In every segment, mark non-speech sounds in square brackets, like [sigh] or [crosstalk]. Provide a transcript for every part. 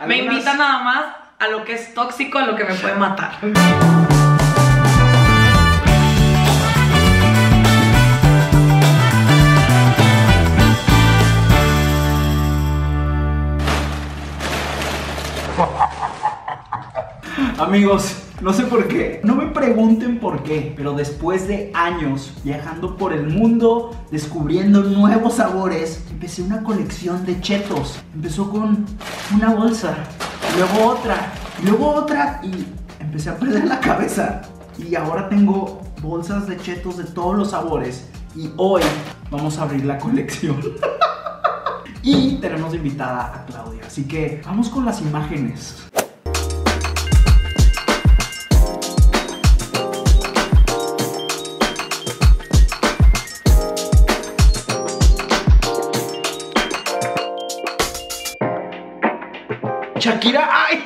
Me invita nada más a lo que es tóxico, a lo que me puede matar. Amigos, no sé por qué, no me pregunten por qué, pero después de años viajando por el mundo, descubriendo nuevos sabores, empecé una colección de chetos. Empezó con una bolsa, luego otra, luego otra y empecé a perder la cabeza. Y ahora tengo bolsas de chetos de todos los sabores y hoy vamos a abrir la colección. [laughs] Y tenemos invitada a Claudia, así que vamos con las imágenes. Shakira, ¡ay!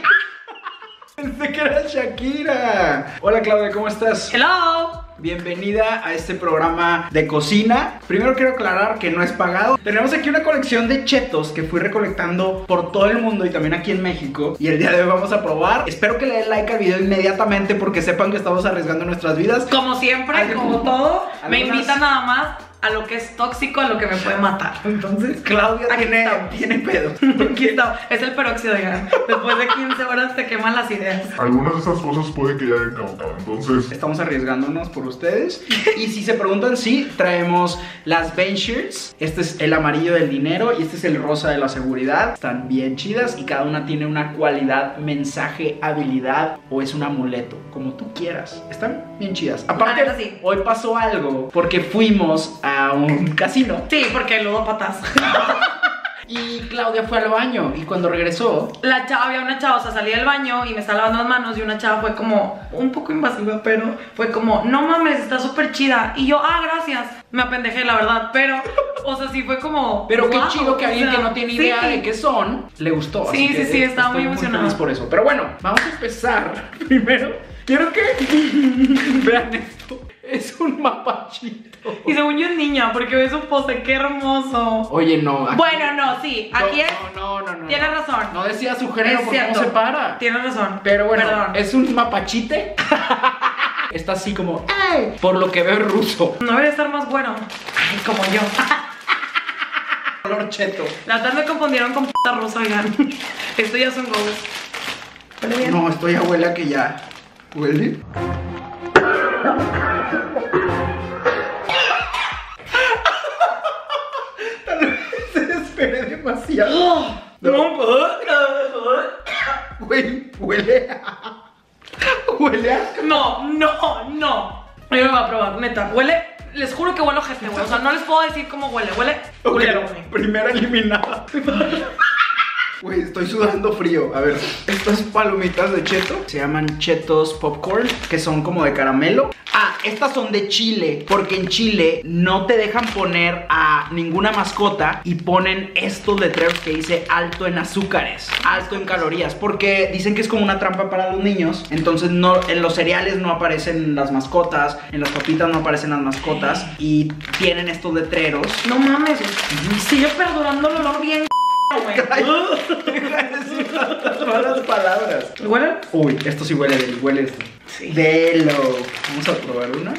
[laughs] Pensé que era Shakira. Hola Claudia, ¿cómo estás? Hello. Bienvenida a este programa de cocina. Primero quiero aclarar que no es pagado. Tenemos aquí una colección de chetos que fui recolectando por todo el mundo y también aquí en México. Y el día de hoy vamos a probar. Espero que le den like al video inmediatamente porque sepan que estamos arriesgando nuestras vidas. Como siempre, como todo, me algunas- invita nada más a lo que es tóxico, a lo que me puede matar. Entonces, [laughs] Claudia Aquí tiene, estamos. tiene pedo. [laughs] Aquí está, es el peróxido de gas. Después de 15 horas te queman las ideas. Algunas de esas cosas puede que ya hayan caducado. Entonces, Estamos arriesgándonos por ustedes. Y si se preguntan, sí, traemos las Ventures. Este es el amarillo del dinero y este es el rosa de la seguridad. Están bien chidas y cada una tiene una cualidad, mensaje, habilidad o es un amuleto, como tú quieras. Están bien chidas. Aparte, sí. hoy pasó algo porque fuimos a un casino Sí, porque luego patas. [laughs] y Claudia fue al baño y cuando regresó, La chava, había una chava, o sea, salí del baño y me estaba lavando las manos y una chava fue como, un poco invasiva, pero fue como, no mames, está súper chida. Y yo, ah, gracias. Me apendejé, la verdad, pero, o sea, sí fue como. Pero qué wow, chido que o alguien sea, que no tiene sí. idea de qué son le gustó. Sí, así que sí, sí, estaba muy emocionada. feliz por eso. Pero bueno, vamos a empezar. [laughs] Primero, quiero que [laughs] vean esto. Es un mapachito. Y según yo es niña, porque ve su pose, qué hermoso. Oye, no. aquí- Bueno, no, sí, aquí no, es. No, no, no. no. Tienes razón. No decía su género Es porque no se para. Tienes razón. Pero bueno, Perdón. es un mapachite. [laughs] Está así como, ¡ay! Por lo que veo es ruso. No debería estar más bueno. Ay, como yo. [laughs] Color cheto. Las dos me confundieron con puta rusa, oigan. Esto ya son ghosts. Huele bien. No, estoy abuela que ya. ¿Huele? Tal vez se desesperé demasiado. No, Güey, huele a. Huele a. no, no, no. Yo me voy a probar, neta. Huele, les juro que huele ojete, güey. O sea, no les puedo decir cómo huele. Huele Ok, culero, güey. primera eliminada. [laughs] Güey, estoy sudando frío. A ver, estas palomitas de cheto se llaman chetos popcorn, que son como de caramelo. Ah, estas son de Chile, porque en Chile no te dejan poner a ninguna mascota y ponen estos letreros que dice alto en azúcares, alto en calorías, porque dicen que es como una trampa para los niños. Entonces no, en los cereales no aparecen las mascotas, en las papitas no aparecen las mascotas y tienen estos letreros. No mames. Sigue perdurando el olor bien, güey. Malas palabras. ¿Huele? Uy, esto sí huele huele esto. Sí. Velo. Vamos a probar una.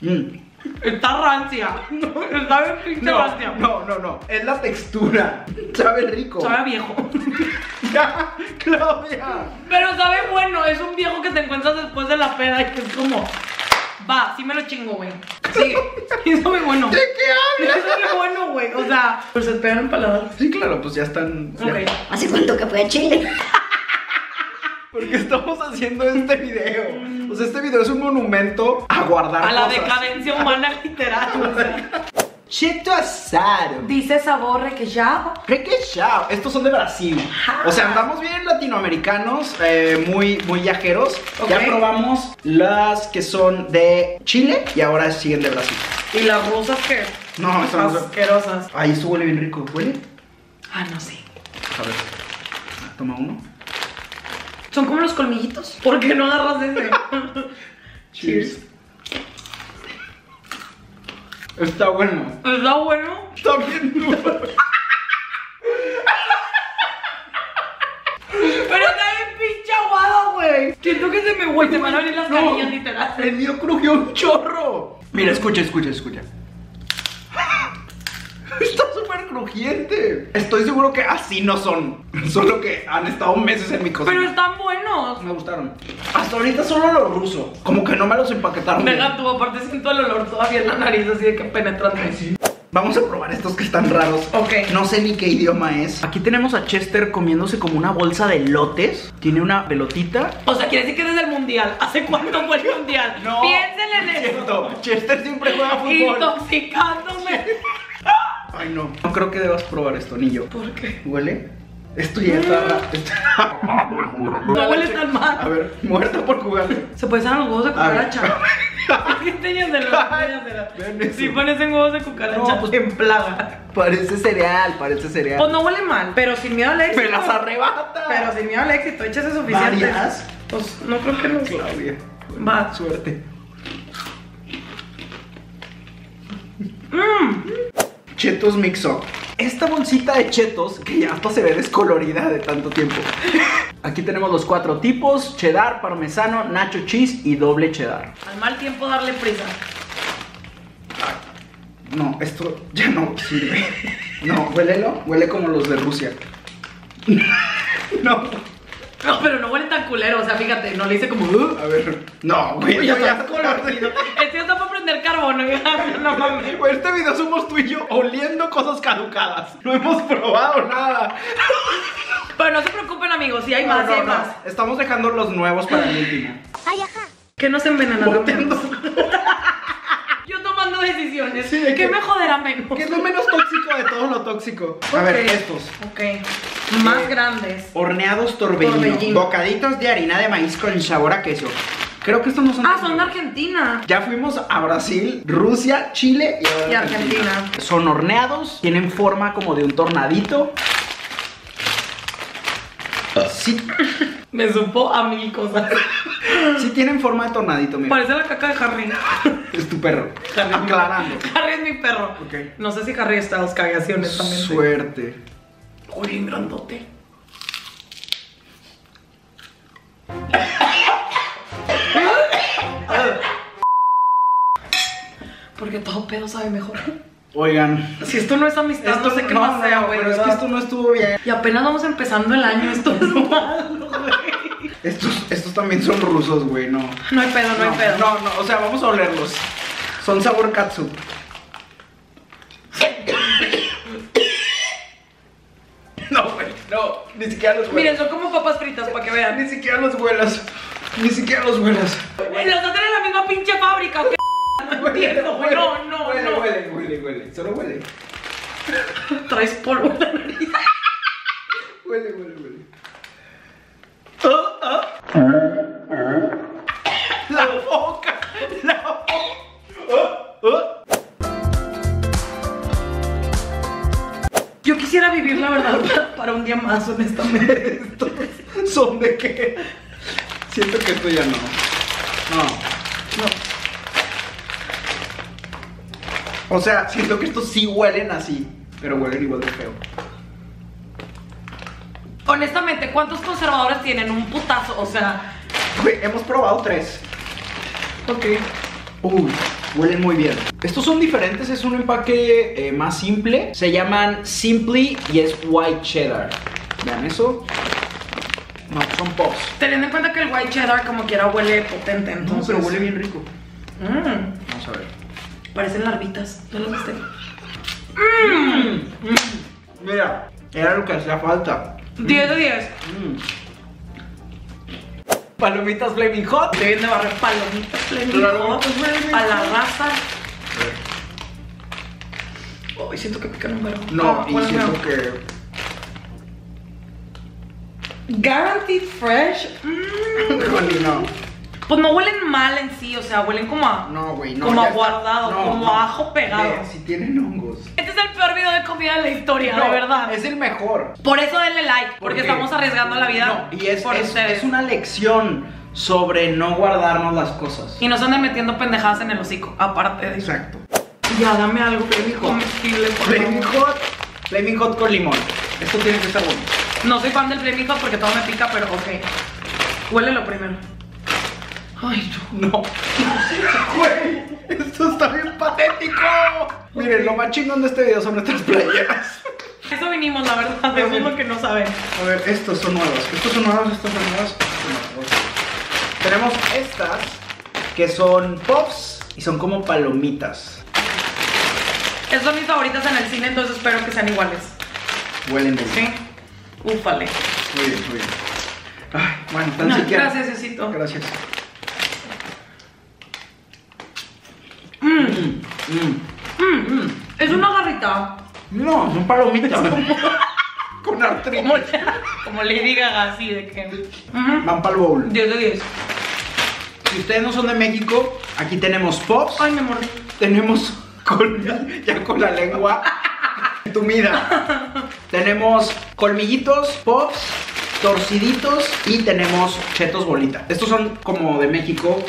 Mm. Está rancia. Está bien pinche No, rancia. no, no, no. Es la textura. Sabe rico. Sabe viejo. [laughs] Ya, Claudia. Pero sabe bueno, es un viejo que te encuentras después de la peda y que es como. Va, sí me lo chingo, güey. Sí, y sabe bueno. ¿De qué hablas? sabe bueno, güey. O sea, pues se pegan en paladar. Sí, claro, pues ya están. ya. Ok. ¿Hace cuánto que fue a Chile? Porque estamos haciendo este video. O sea, este video es un monumento a guardar A la cosas. decadencia humana literal. o sea. Cheto asado. Dice sabor requechado. Requechao. Estos son de Brasil. O sea, andamos bien latinoamericanos, eh, muy, muy viajeros. Ya probamos las que son de Chile y ahora siguen de Brasil. Y las rusas que. No, son- asquerosas. Ay, esto huele bien rico. ¿Huele? Ah, no sé. A ver. Toma uno. Son como los colmillitos. ¿Por qué no agarras ese? [laughs] Cheers. Está bueno. Está bueno. Está bien duro. Pero está bien pinche aguado, güey. Siento que se me, güey, se me van a abrir las No. canillas literal. El mío crujió un chorro. Mira, escucha, escucha, escucha. Estoy seguro que así no son. Solo que han estado meses en mi cocina. Pero están buenos. Me gustaron. Hasta ahorita solo los rusos. Como que no me los empaquetaron. Deja tú, aparte siento el olor todavía en la nariz, así de que penetrante. Vamos a probar estos que están raros. Ok. No sé ni qué idioma es. Aquí tenemos a Chester comiéndose como una bolsa de lotes. Tiene una pelotita. O sea, quiere decir que desde el mundial. ¿Hace cuánto fue el mundial? Piénsenle en es eso. Chester siempre juega [laughs] fútbol. Intoxicándome. Ay, no. No creo que debas probar esto, ni yo. ¿Por qué? ¿Huele? Esto ya está. No huele tan A mal. ver, muerta por jugar. Se puede usar los huevos de A cucaracha. [laughs] Eso. Sí, parecen huevos de cucaracha No, pues- en plaga. Parece cereal, parece cereal. Pues no huele mal, pero sin miedo al éxito. ¡Me las arrebata! Pero sin miedo al éxito, échase suficiente. ¿Varias? Pues no creo que no. Claudia. Va. Suerte. Mmm. Chetos Mix Up. Esta bolsita de chetos, que ya hasta se ve descolorida de tanto tiempo. Aquí tenemos los cuatro tipos: cheddar, parmesano, nacho cheese y doble cheddar. Al mal tiempo darle prisa. No, esto ya no sirve. No, huélelo. Huele como los de Rusia. No. No, pero no huele tan culero, o sea, fíjate, no le hice como. "Uh". A ver. No, güey. Ya ya está colorido. Este está prender carbono, [laughs] no mames. Güey, este video somos tú y yo oliendo cosas caducadas. No hemos probado nada. Pero no se preocupen, amigos, si hay más, No, hay no, más. Estamos dejando los nuevos para el último. Ay, ajá. Que no se envenenan. Boteando. [laughs] Yo tomando decisiones. Sí, ¿Qué que- me joderá menos? ¿Qué es lo menos tóxico de todo lo tóxico? A ver, Ok. estos. Ok. Más Eh, grandes. Horneados torbellino. Torbellino. Bocaditos de harina de maíz con sabor a queso. Creo que estos no son. Ah, son de Argentina. Ya fuimos a Brasil, Rusia, Chile y, ahora Y Argentina. Son horneados, tienen forma como de un tornadito. Sí, [laughs] Me supo a mil cosas. [laughs] sí tienen forma de tornadito, mira. Parece la caca de Harry. [laughs] Es tu perro. Harry. Aclarando. Harry es mi perro. Ok. No sé si Harry está en las cagaciones también. Suerte. Uy, bien grandote. Porque todo pedo sabe mejor. Oigan. Si esto no es amistad, no sé qué más sea, güey. pero es que esto no estuvo bien. Y apenas vamos empezando el año, esto es [laughs] malo, güey. Estos, estos también son rusos, güey, no. No hay pedo, no, hay pedo. No, no, o sea, vamos a olerlos. Son sabor katsu. [coughs] No, güey, no, ni siquiera los Miren, huelas. son como papas fritas para que vean. Ni siquiera los huelas. Ni siquiera los huelas. Los hacen en la misma pinche fábrica, ¿o qué? No güey. No, no, huele, no. Huele, huele, huele. Solo huele. [laughs] Traes polvo en la nariz. [laughs] Huele, huele, huele. La boca. La boca. Oh, oh. Yo quisiera vivir, la verdad, para, para un día más, honestamente. Estos [laughs] ¿Son de qué? Siento que esto ya no. No. No. O sea, siento que estos sí huelen así, pero huelen igual de feo. Honestamente, ¿cuántos conservadores tienen? Un putazo, o sea. Hemos probado tres. Ok. Uy, huelen muy bien. Estos son diferentes, es un empaque eh, más simple. Se llaman Simply y es White Cheddar. Vean eso. No, son pops. Teniendo en cuenta que el white cheddar, como quiera, huele potente, entonces. No, pero huele bien rico. Mm, Vamos a ver. Parecen larvitas. ¿No lo viste? Mira, era lo que hacía falta. 10 de 10. Mm. Palomitas Flaming Hot. Deben de barrer palomitas, Flaming Hot, a la raza. Uy, siento que pican un verbo. No, y siento que. Guaranteed Fresh. mm, no. Pues no huelen mal en sí, o sea, huelen como a. No, güey, no. Como a guardado, como a ajo pegado. Ve, si tienen hongos. Este es el peor video de comida de la historia, No, de verdad. Es el mejor. Por eso denle like, ¿Por porque qué? estamos arriesgando la vida. No, y es, por es, ustedes. es una lección sobre no guardarnos las cosas. Y no se anden metiendo pendejadas en el hocico, aparte de. Exacto. Ya, dame algo Flaming Hot. Flaming. Hot. Flaming Hot con limón. Esto tiene que estar bueno. No soy fan del Flaming Hot porque todo me pica, pero ok. Huélelo primero. Ay, no. No. Güey, esto está bien patético. Miren, lo más chingón de este video son nuestras playeras. Eso vinimos, la verdad. Eso es lo que no saben. A ver, estos son nuevos. Estos son nuevos, estos son nuevos. Tenemos estas que son pops y son como palomitas. Esas son mis favoritas en el cine, entonces espero que sean iguales. Huelen de ¿Sí? Ufale. Muy bien, muy bien. Ay, bueno, tan No, siquiera. gracias, Cecito. Gracias. Mm, Mm, mm. mm, mm. Es una garrita. No, son palomitas. [laughs] Con artritis. Como, como Lady Gaga, así de que. Van para el bowl. 10 de 10. Si ustedes no son de México, aquí tenemos pops. Ay, me mordí. Tenemos colmi- [laughs] ya con la lengua [laughs] entumida. tenemos colmillitos, pops, torciditos y tenemos chetos bolita. Estos son como de México.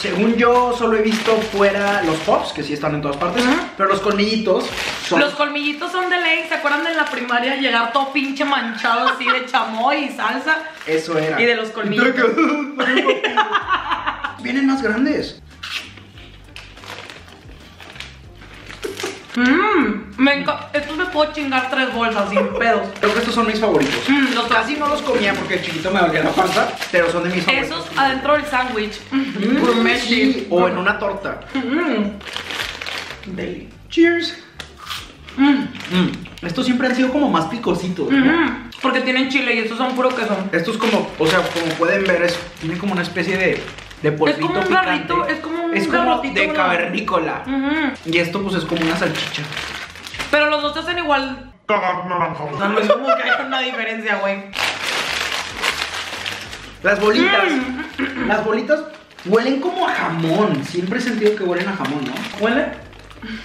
Según yo, solo he visto fuera los pops, que sí están en todas partes, Ajá. pero los colmillitos son... Los colmillitos son de ley. ¿Se acuerdan de en la primaria llegar todo pinche manchado así de chamoy y salsa? Eso era. Y de los colmillos. [laughs] Vienen más grandes. Mmm, me encanta. Estos me puedo chingar tres bolsas sin [laughs] pedos. Creo que estos son mis favoritos. Mm, los Casi no los comía porque de chiquito me dolía la panza, pero son de mis favoritos. Esos adentro del sándwich. Mm, sí, o en una torta. Mm. Deli. Cheers. Mm. Mm, Estos siempre han sido como más picositos. ¿no? Mm. Porque tienen chile y estos son puro queso. Estos como, o sea, como pueden ver, es, tiene como una especie de, de polvito como un picante. garrito, es como un Es como de cavernícola. Y esto pues es como una salchicha. Pero los dos se hacen igual. No, no es como que hay una diferencia, güey. Las bolitas. Mm. Las bolitas huelen como a jamón. Siempre he sentido que huelen a jamón, ¿no? ¿Huele?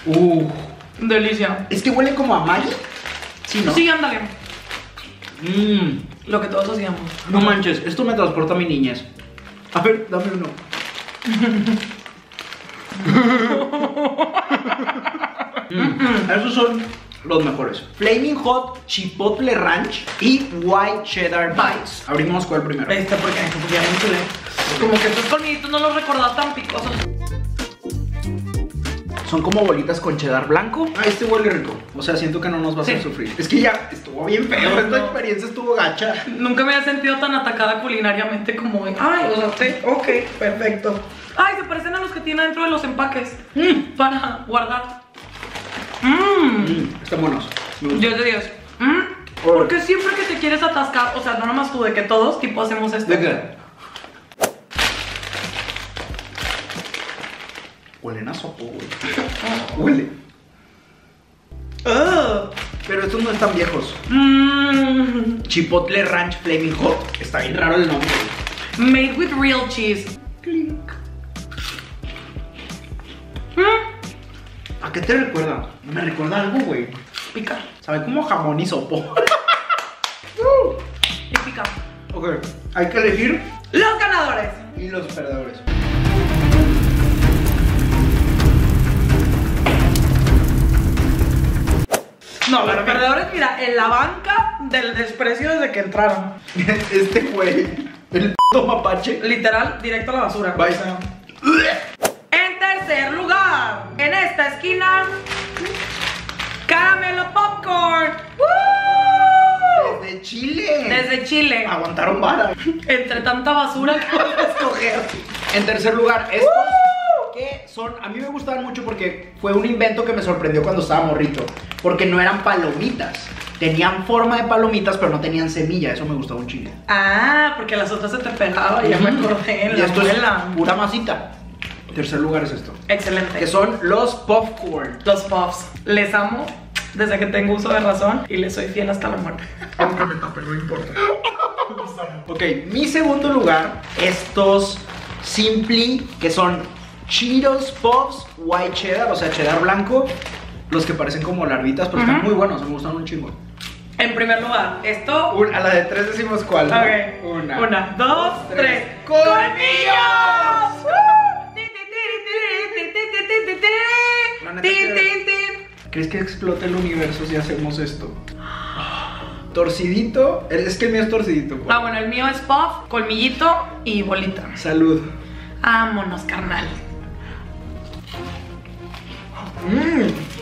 Uh, Delicia. es que huele como a Maggi. Sí, ¿no? Sí, ándale. Mmm. Lo que todos hacíamos. No manches, esto me transporta a mi niñez. A ver, dame uno. [laughs] Esos son los mejores. Flaming Hot Chipotle Ranch y White Cheddar Bites. Abrimos cuál primero. Este, porque ya me chile. Como que estos colmillitos no los recordaba tan picosos. Son como bolitas con cheddar blanco. Ah, este huele rico. O sea, siento que no nos va a hacer Sí. sufrir. Es que ya estuvo bien feo. No, Esta no. experiencia estuvo gacha. Nunca me había sentido tan atacada culinariamente como hoy. Ay, o sea, sí, ok, perfecto. Ay, se parecen a los que tiene dentro de los empaques Mm. para guardar. Mmm. Mm, están buenos. 10 de 10. Mm. Porque siempre que te quieres atascar, o sea, no nomás tú, de que todos, tipo, hacemos esto. ¿De qué? Huelen a sopo, güey. Huele. Ugh. Pero estos no están viejos. Mm. Chipotle Ranch Flaming Hot. Está bien raro el nombre. Made with real cheese. Clink. Mm. ¿A qué te recuerda? Me recuerda algo, güey. Pica. Sabe como jamón y sopo. [laughs] Y pica. ok, hay que elegir Los ganadores. y los perdedores. No, los perdedores, mira, en la banca del desprecio desde que entraron. [laughs] Este güey, el p mapache. Literal, directo a la basura. Bye. En tercer lugar, en esta esquina, Caramelo Popcorn. ¡Woo! Desde Chile. Desde Chile. Aguantaron vara. Entre tanta basura que a escoger. En tercer lugar, estos son, a mí me gustaban mucho porque fue un invento que me sorprendió cuando estaba morrito, porque no eran palomitas, tenían forma de palomitas pero no tenían semilla, eso me gustaba un chingo. Ah, porque las otras se te pegaba, ya me acordé en Y la esto es pura masita. Tercer lugar es esto, Excelente. que son los popcorn. Los puffs. Les amo desde que tengo uso de razón y les soy fiel hasta la muerte. Aunque me tape, no importa. Ok, mi segundo lugar, estos Simply, que son Cheetos Pops White Cheddar, o sea, cheddar blanco. Los que parecen como larvitas, pero están muy buenos, me gustan un chingo. En primer lugar, esto. A la de tres decimos cuál. ¿no? Una. Una, dos, dos tres. tres. ¡Colmillos! ¿Crees que explote el universo si hacemos esto? Torcidito. Es que el mío es torcidito. ¿cuál? Ah, bueno, el mío es puff, colmillito y bolita. Salud. Vámonos, carnal. Mm.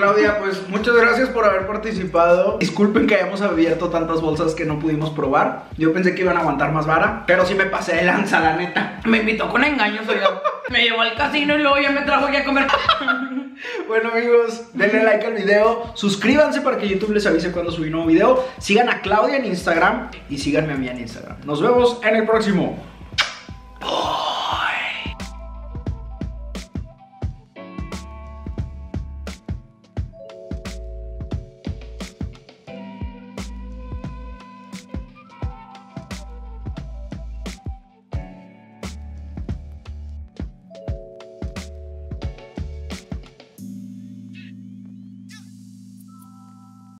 Claudia, pues muchas gracias por haber participado. Disculpen que hayamos abierto tantas bolsas que no pudimos probar. Yo pensé que iban a aguantar más vara, pero sí me pasé de lanza, la neta. Me invitó con engaños, oiga. [laughs] Me llevó al casino y luego ya me trajo aquí a comer. [laughs] Bueno amigos, denle like al video, suscríbanse para que YouTube les avise cuando subí un nuevo video, sigan a Claudia en Instagram y síganme a mí en Instagram. Nos vemos en el próximo.